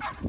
Ah!